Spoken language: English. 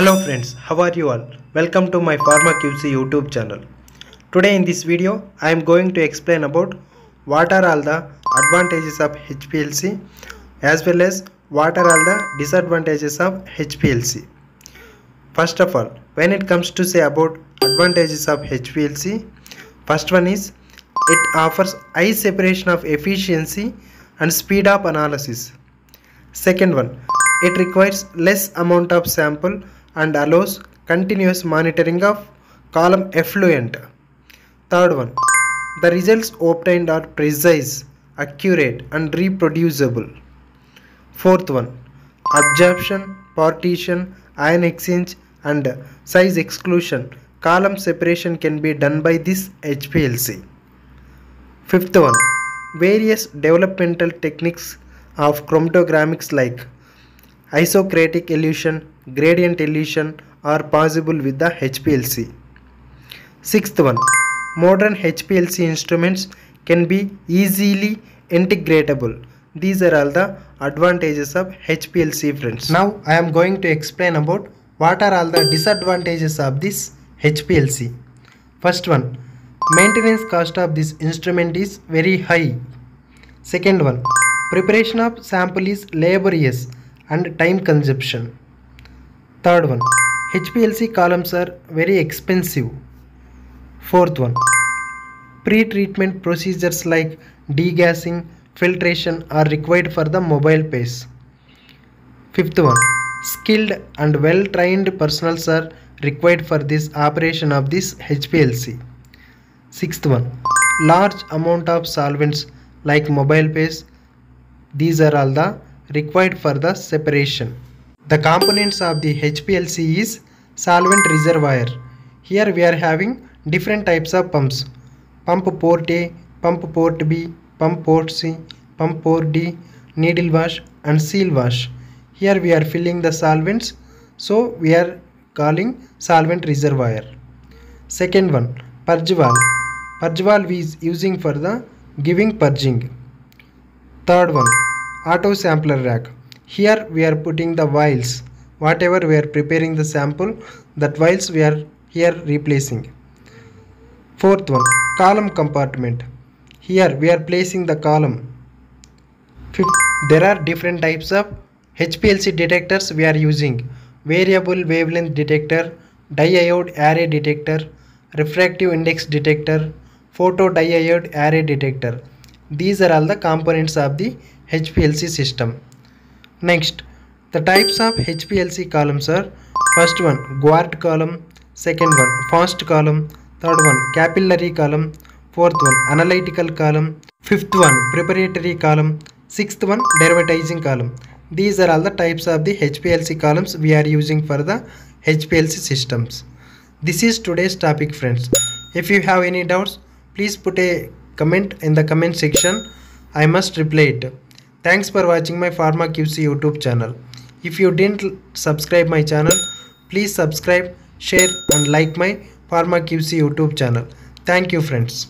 Hello friends, how are you all? Welcome to my Pharma QC YouTube channel. Today in this video, I am going to explain about what are all the advantages of HPLC as well as what are all the disadvantages of HPLC. First of all, when it comes to say about advantages of HPLC, first one is it offers high separation of efficiency and speed up analysis. Second one, it requires less amount of sample and allows continuous monitoring of column effluent. Third one, the results obtained are precise, accurate and reproducible. Fourth one, absorption, partition, ion exchange and size exclusion, column separation can be done by this HPLC. Fifth one, various developmental techniques of chromatographics like isocratic elution, gradient elution are possible with the HPLC. Sixth one, modern HPLC instruments can be easily integratable. These are all the advantages of HPLC friends. Now I am going to explain about what are all the disadvantages of this HPLC. First one, maintenance cost of this instrument is very high. Second one, preparation of sample is laborious and time consumption. Third one, HPLC columns are very expensive. Fourth one, pre-treatment procedures like degassing, filtration are required for the mobile phase. Fifth one, skilled and well-trained personnel are required for this operation of this HPLC. Sixth one, large amount of solvents like mobile phase. These are all the required for the separation. The components of the HPLC is solvent reservoir. Here we are having different types of pumps. Pump port A, pump port B, pump port C, pump port D, needle wash and seal wash. Here we are filling the solvents. So we are calling solvent reservoir. Second one, purge valve. Purge valve is using for the giving purging. Third one, auto sampler rack. Here we are putting the vials. Whatever we are preparing the sample, that vials we are here replacing. Fourth one, column compartment. Here we are placing the column. Fifth, there are different types of HPLC detectors we are using. Variable wavelength detector, diode array detector, refractive index detector, photodiode array detector. These are all the components of the HPLC system. Next, the types of HPLC columns are first one guard column, second one fast column, third one capillary column, fourth one analytical column, fifth one preparatory column, sixth one derivatizing column. These are all the types of the HPLC columns we are using for the HPLC systems. This is today's topic friends. If you have any doubts, please put a comment in the comment section. I must reply it. Thanks for watching my Pharma QC YouTube channel. If you didn't subscribe my channel, please subscribe, share and like my Pharma QC YouTube channel. Thank you friends.